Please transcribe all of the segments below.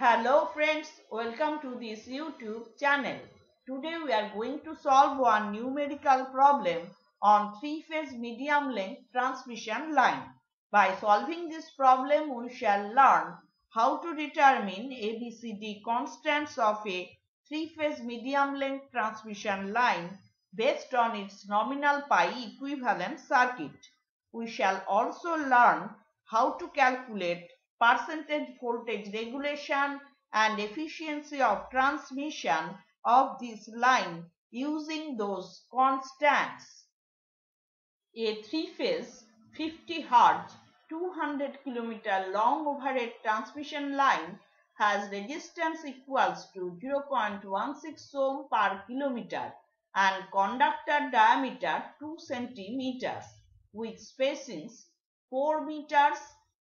Hello friends, welcome to this YouTube channel. Today we are going to solve one numerical problem on three-phase medium length transmission line. By solving this problem, we shall learn how to determine ABCD constants of a three-phase medium length transmission line based on its nominal pi equivalent circuit. We shall also learn how to calculate percentage voltage regulation and efficiency of transmission of this line using those constants. A three-phase 50 Hz 200 km long overhead transmission line has resistance equals to 0.16 ohm per kilometer and conductor diameter 2 centimeters with spacings 4 meters,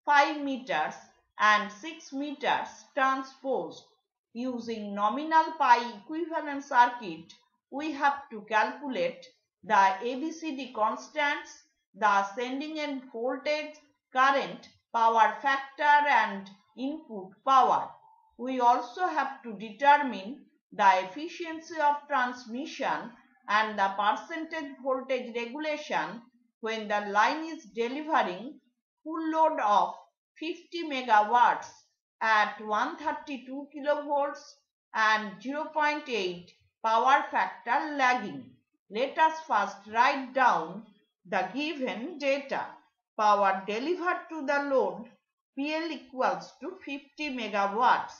5 meters and 6 meters transposed. Using nominal pi equivalent circuit, we have to calculate the ABCD constants, the sending end voltage, current, power factor and input power. We also have to determine the efficiency of transmission and the percentage voltage regulation when the line is delivering full load of 50 megawatts at 132 kilovolts and 0.8 power factor lagging. Let us first write down the given data. Power delivered to the load PL equals to 50 megawatts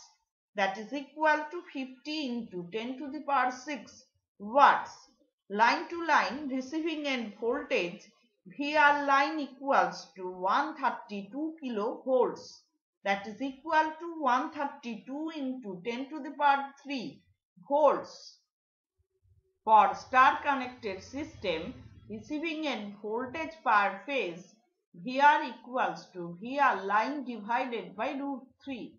that is equal to 50 into 10 to the power 6 watts. Line to line receiving end voltage VR line equals to 132 kilovolts that is equal to 132 into 10 to the power 3 volts. For star connected system, receiving end voltage per phase VR equals to VR line divided by root 3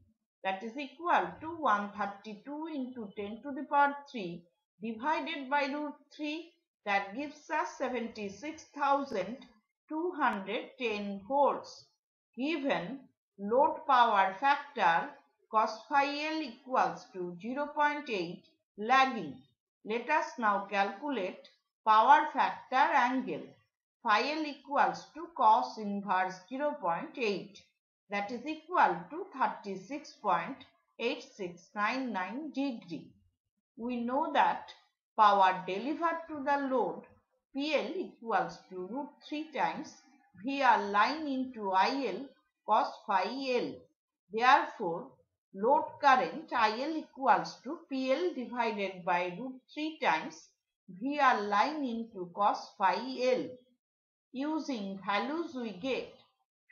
that is equal to 132 into 10 to the power 3 divided by root 3 that gives us 76,210 volts. Given load power factor cos phi L equals to 0.8 lagging. Let us now calculate power factor angle. Phi L equals to cos inverse 0.8 that is equal to 36.8699 degree. We know that power delivered to the load PL equals to root 3 times VR line into IL cos phi L. Therefore, load current IL equals to PL divided by root 3 times VR line into cos phi L. Using values we get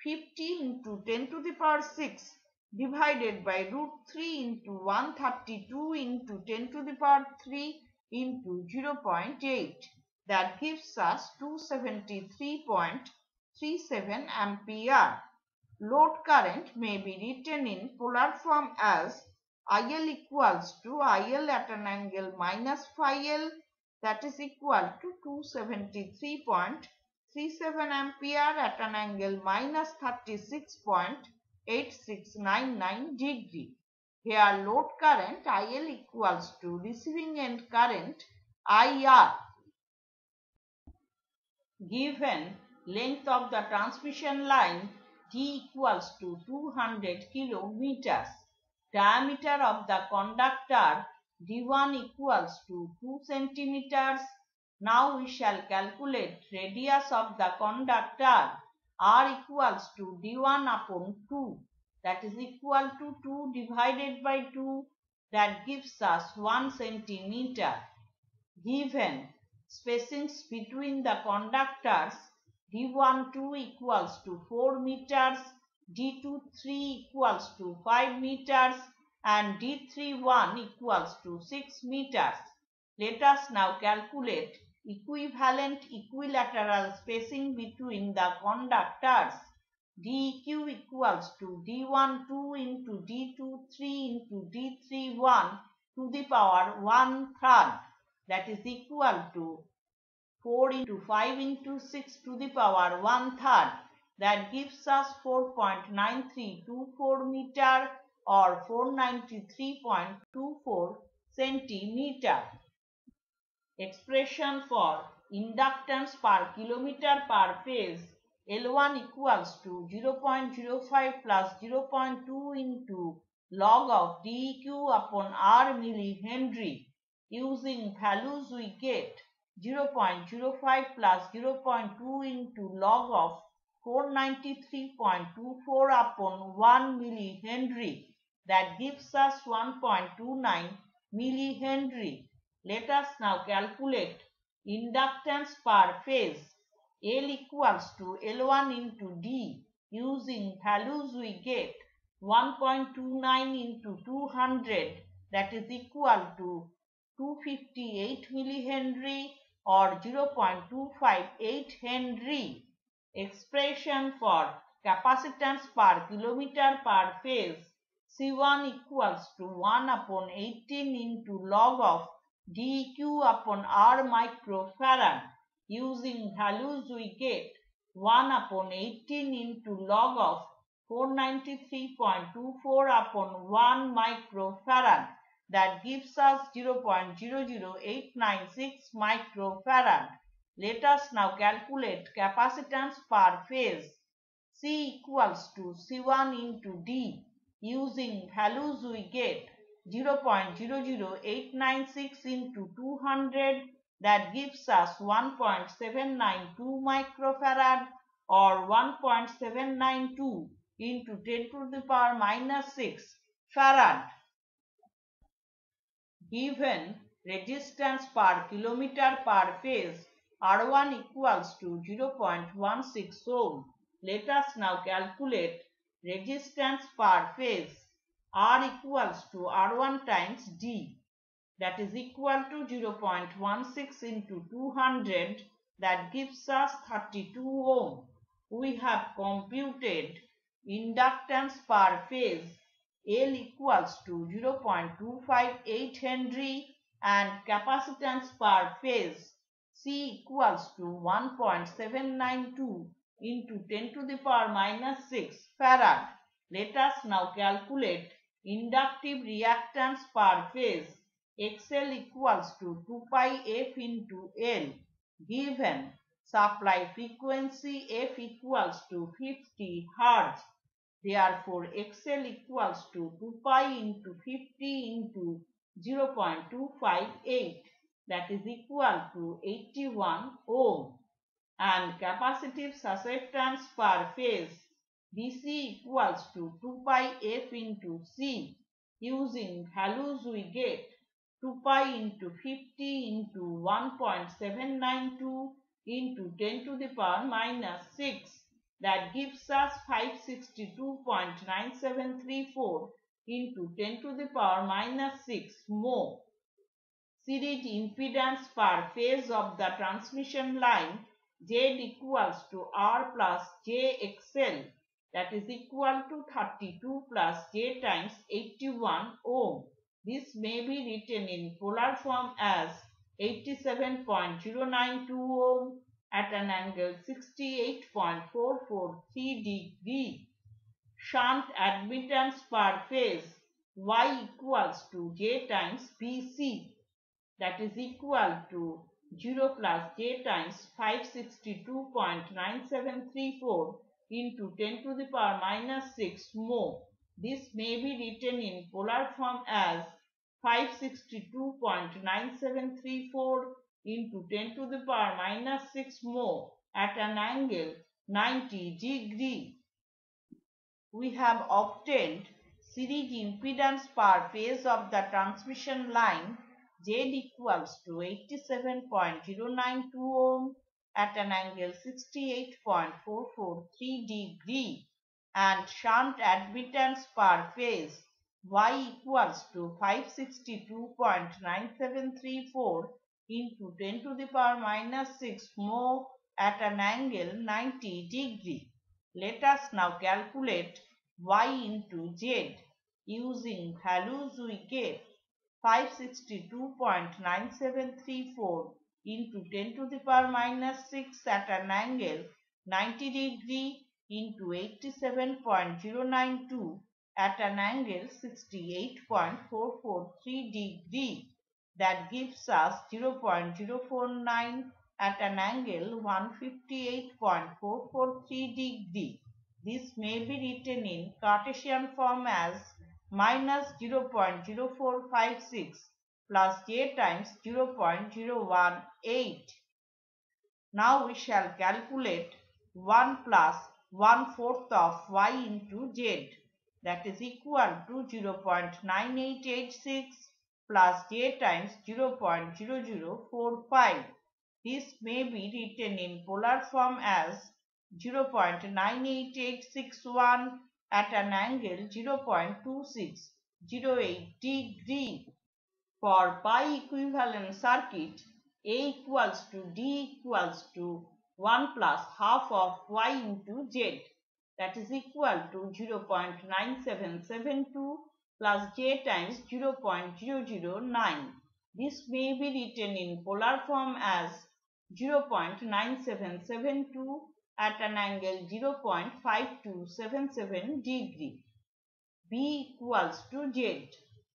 50 into 10 to the power 6 divided by root 3 into 132 into 10 to the power 3 into 0.8 that gives us 273.37 ampere. Load current may be written in polar form as IL equals to IL at an angle minus phi L that is equal to 273.37 ampere at an angle minus 36.8699 degree. Here load current IL equals to receiving end current IR. Given length of the transmission line D equals to 200 kilometers. Diameter of the conductor D1 equals to 2 centimeters. Now we shall calculate radius of the conductor R equals to D1 upon 2 that is equal to 2 divided by 2 that gives us 1 centimeter. Given spacings between the conductors D12 equals to 4 meters, D23 equals to 5 meters and D31 equals to 6 meters. Let us now calculate equivalent equilateral spacing between the conductors. DQ equals to D12 into D23 into D31 to the power 1 third. That is equal to 4 into 5 into 6 to the power 1 third. That gives us 4.9324 meter or 493.24 centimeter. Expression for inductance per kilometer per phase L1 equals to 0 0.05 plus 0 0.2 into log of Deq upon R millihenry. Using values we get 0 0.05 plus 0 0.2 into log of 493.24 upon 1 millihenry. That gives us 1.29 millihenry. Let us now calculate inductance per phase. L equals to L1 into D. Using values we get 1.29 into 200 that is equal to 258 millihenry or 0.258 Henry. Expression for capacitance per kilometer per phase C1 equals to 1 upon 18 into log of Deq upon R microfarad. Using values we get 1 upon 18 into log of 493.24 upon 1 microfarad that gives us 0.00896 microfarad. Let us now calculate capacitance per phase. C equals to C1 into D. Using values we get 0.00896 into 200 that gives us 1.792 microfarad or 1.792 into 10 to the power minus 6 farad. Given resistance per kilometer per phase R1 equals to 0.16 ohm. Let us now calculate resistance per phase R equals to R1 times D that is equal to 0.16 into 200 that gives us 32 ohm. We have computed inductance per phase L equals to 0.258 Henry and capacitance per phase C equals to 1.792 into 10 to the power minus 6 farad. Let us now calculate inductive reactance per phase XL equals to 2 pi f into L. Given. Supply frequency f equals to 50 Hz. Therefore, XL equals to 2 pi into 50 into 0.258 that is equal to 81 ohm. And capacitive susceptance per phase. BC equals to 2 pi f into C. Using values we get 2 pi into 50 into 1.792 into 10 to the power minus 6 that gives us 562.9734 into 10 to the power minus 6 mho. Series impedance per phase of the transmission line Z equals to R plus JXL that is equal to 32 plus J times 81 ohm. This may be written in polar form as 87.092 ohm at an angle 68.443 degree. Shunt admittance per phase Y equals to J times BC that is equal to 0 plus J times 562.9734 into 10 to the power minus 6 mho. This may be written in polar form as 562.9734 into 10 to the power minus 6 mho at an angle 90 degree. We have obtained series impedance per phase of the transmission line Z equals to 87.092 ohm at an angle 68.443 degree and shunt admittance per phase Y equals to 562.9734 into 10 to the power minus 6 mho at an angle 90 degree. Let us now calculate Y into Z using values we get 562.9734 into 10 to the power minus 6 at an angle 90 degree into 87.092 at an angle 68.443 degree. That gives us 0.049 at an angle 158.443 degree. This may be written in Cartesian form as minus 0.0456 plus j times 0.018. Now we shall calculate 1 plus 1 fourth of y into z that is equal to 0.9886 plus j times 0.0045. This may be written in polar form as 0.98861 at an angle 0.2608 degree. For pi equivalent circuit, A equals to D equals to 1 plus half of y into z that is equal to 0.9772 plus j times 0.009. This may be written in polar form as 0.9772 at an angle 0.5277 degree. B equals to Z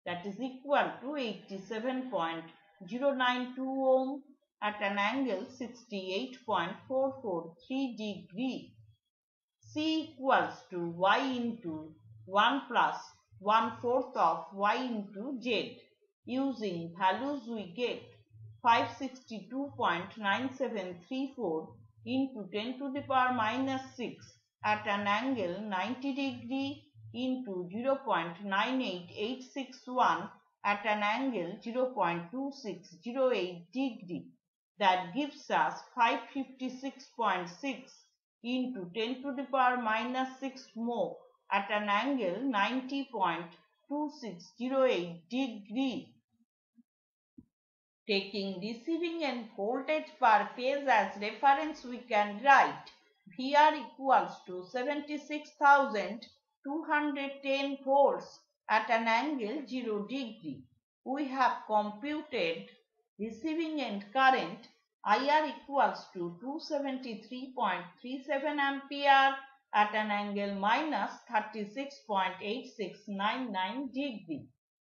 that is equal to 87.092 ohm at an angle 68.443 degree. C equals to y into 1 plus 1 fourth of y into z. Using values we get 562.9734 into 10 to the power minus 6 at an angle 90 degree into 0.98861 at an angle 0.2608 degree. That gives us 556.6 into 10 to the power minus 6 mho at an angle 90.2608 degree. Taking receiving end voltage per phase as reference, we can write VR equals to 76,210 volts at an angle 0 degree. We have computed receiving end current IR equals to 273.37 ampere at an angle minus 36.8699 degree.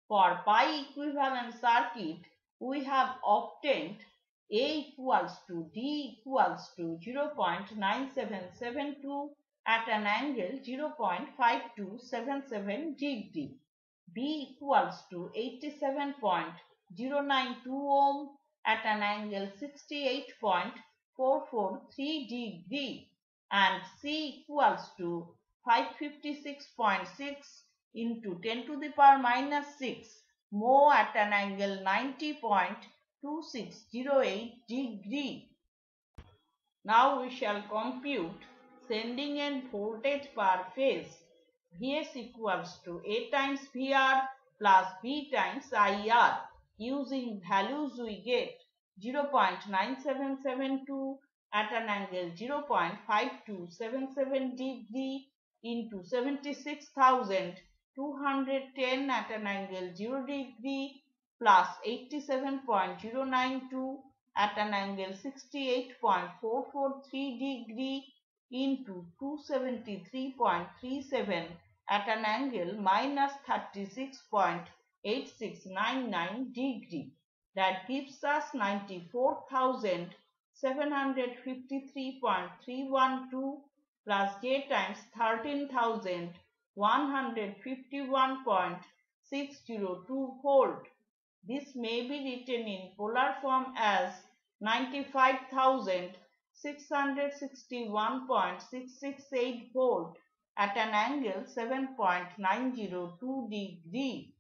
For pi equivalent circuit, we have obtained A equals to D equals to 0.9772 at an angle 0.5277 degree. B equals to 87.092 ohm at an angle 68.443 degree and C equals to 556.6 into 10 to the power minus 6 mho at an angle 90.2608 degree. Now we shall compute sending end voltage per phase. Vs equals to A times VR plus B times IR. Using values we get 0.9772 at an angle 0.5277 degree into 76,210 at an angle 0 degree plus 87.092 at an angle 68.443 degree into 273.37 at an angle minus 36.8699 degree. That gives us 94,753.312 plus j times 13,151.602 volt. This may be written in polar form as 95,661.668 volt at an angle 7.902 degree.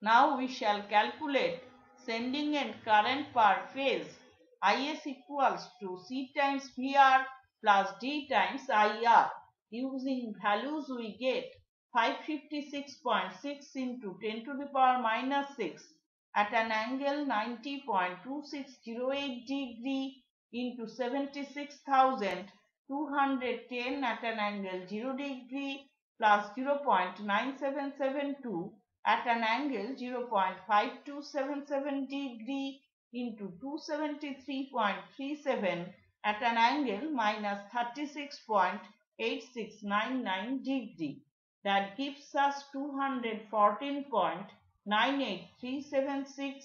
Now we shall calculate sending end current per phase. Is equals to C times VR plus D times IR. Using values we get 556.6 into 10 to the power minus 6 at an angle 90.2608 degree into 76,210 at an angle 0 degree plus 0.9772 at an angle 0.5277 degree into 273.37 at an angle minus 36.8699 degree. that gives us 214.98376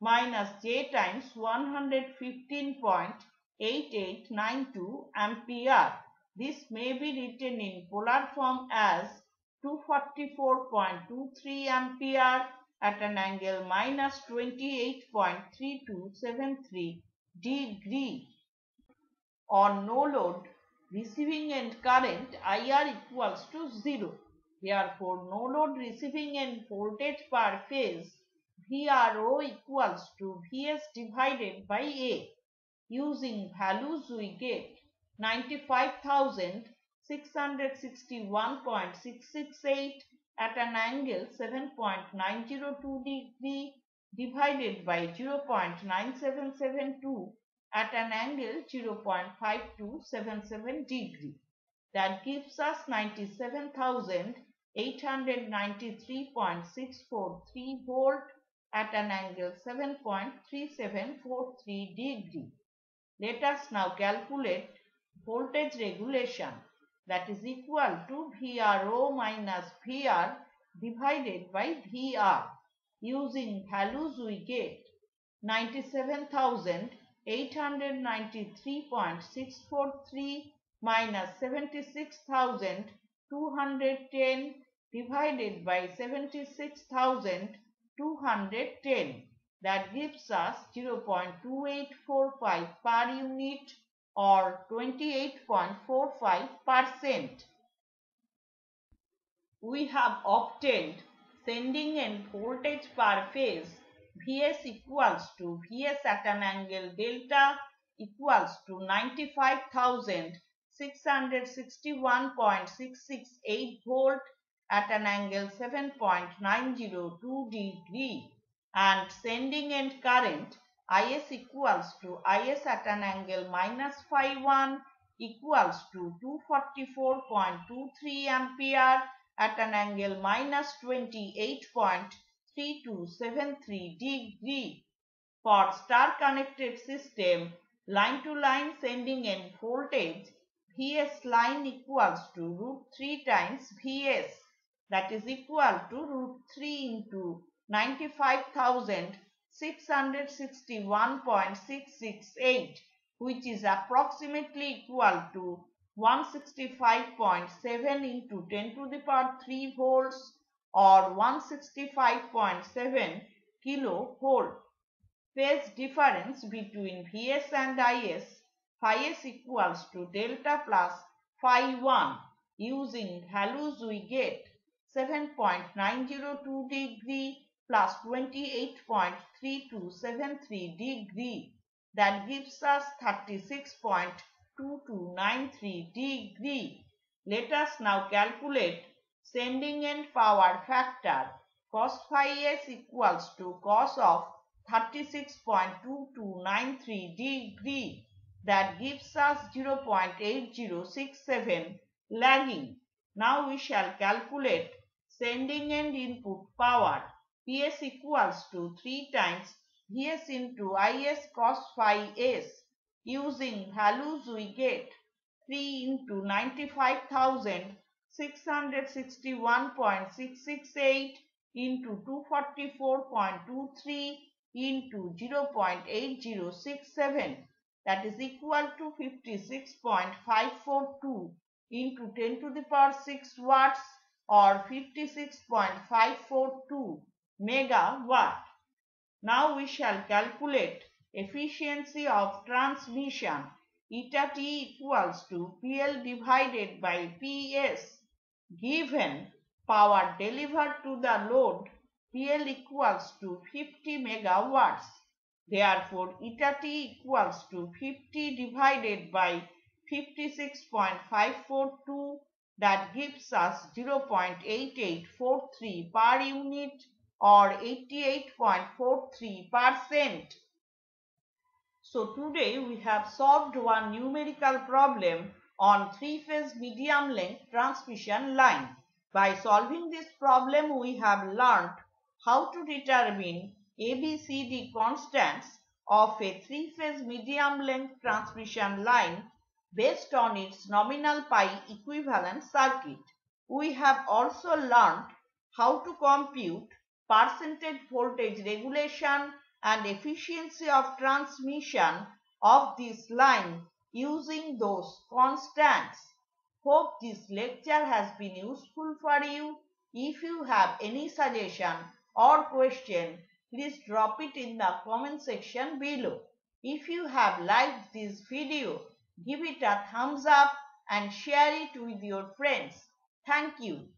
minus j times 115.8892 ampere. This may be written in polar form as 244.23 ampere at an angle minus 28.3273 degree. On no load, receiving end current IR equals to 0. Therefore, no load receiving end voltage per phase VRO equals to Vs divided by A. Using values we get 95,661.668 at an angle 7.902 degree divided by 0.9772 at an angle 0.5277 degree. That gives us 97,893.643 volt at an angle 7.3743 degree. Let us now calculate voltage regulation that is equal to VRO minus VR divided by VR. Using values we get 97,893.643 minus 76,210 divided by 76,210 that gives us 0.2845 per unit or 28.45 percent. We have obtained sending end voltage per phase Vs equals to Vs at an angle delta equals to 95,661.668 volt at an angle 7.902 degree and sending end current Is equals to Is at an angle minus phi 1 equals to 244.23 ampere at an angle minus 28.3273 degree. For star connected system, line to line sending end voltage Vs line equals to root 3 times Vs that is equal to root 3 into 95,661.668 which is approximately equal to 165.7 into 10 to the power 3 volts or 165.7 kilovolt. Phase difference between Vs and Is phi s equals to delta plus phi 1. Using values we get 7.902 degree plus 28.3273 degree that gives us 36.2293 degree. Let us now calculate sending end power factor cos phi s equals to cos of 36.2293 degree that gives us 0.8067 lagging. Now we shall calculate sending end input power Ps equals to 3 times Vs into Is cos phi s. Using values we get 3 into 95,661.668 into 244.23 into 0.8067 that is equal to 56.542 into 10 to the power 6 watts or 56.542 megawatt. Now we shall calculate efficiency of transmission eta T equals to PL divided by PS given power delivered to the load PL equals to 50 megawatts. Therefore, eta T equals to 50 divided by 56.542 that gives us 0.8843 per unit or 88.43 percent. So today we have solved one numerical problem on three-phase medium length transmission line. By solving this problem we have learned how to determine ABCD constants of a three-phase medium length transmission line based on its nominal pi equivalent circuit. We have also learned how to compute percentage voltage regulation and efficiency of transmission of this line using those constants. Hope this lecture has been useful for you. If you have any suggestion or question, please drop it in the comment section below. If you have liked this video, give it a thumbs up and share it with your friends. Thank you.